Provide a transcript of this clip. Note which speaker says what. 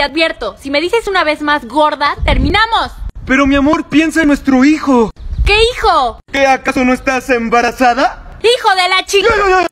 Speaker 1: Te advierto, si me dices una vez más gorda, terminamos.
Speaker 2: Pero mi amor, piensa en nuestro hijo.
Speaker 1: ¿Qué hijo?
Speaker 2: ¿Qué acaso no estás embarazada?
Speaker 1: ¡Hijo de la chica!